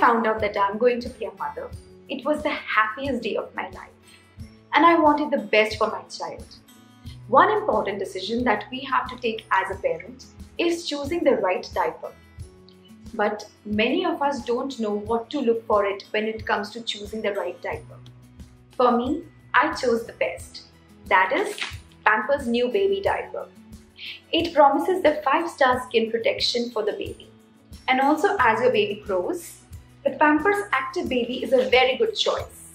found out that I'm going to be a mother, it was the happiest day of my life. And I wanted the best for my child. One important decision that we have to take as a parent is choosing the right diaper. But many of us don't know what to look for it when it comes to choosing the right diaper. For me, I chose the best. That is Pampers New Baby Diaper. It promises the 5-star skin protection for the baby. And also as your baby grows, the Pampers Active Baby is a very good choice.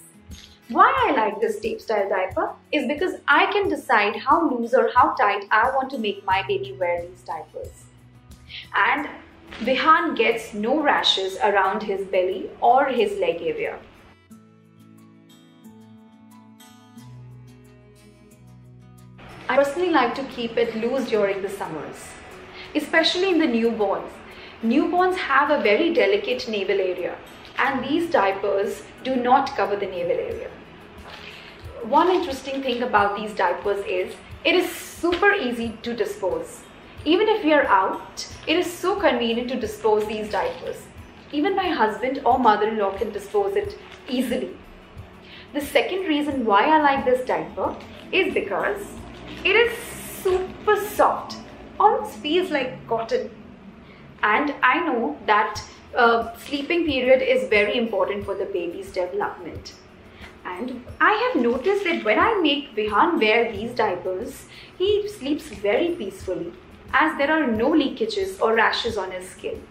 Why I like this tape style diaper is because I can decide how loose or how tight I want to make my baby wear these diapers. And Vihan gets no rashes around his belly or his leg area. I personally like to keep it loose during the summers, especially in the newborns. Newborns have a very delicate navel area and these diapers do not cover the navel area. One interesting thing about these diapers is it is super easy to dispose. Even if we are out, it is so convenient to dispose these diapers. Even my husband or mother-in-law can dispose it easily. The second reason why I like this diaper is because it is super soft, almost feels like cotton. And I know that uh, sleeping period is very important for the baby's development. And I have noticed that when I make Vihan wear these diapers, he sleeps very peacefully as there are no leakages or rashes on his skin.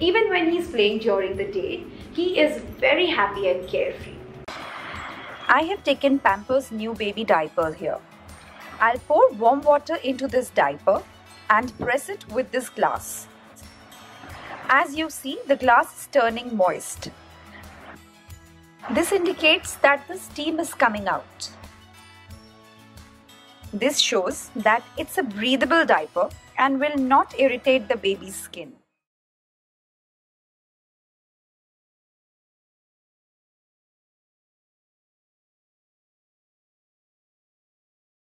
Even when he's playing during the day, he is very happy and carefree. I have taken Pampers new baby diaper here. I'll pour warm water into this diaper and press it with this glass. As you see, the glass is turning moist. This indicates that the steam is coming out. This shows that it's a breathable diaper and will not irritate the baby's skin.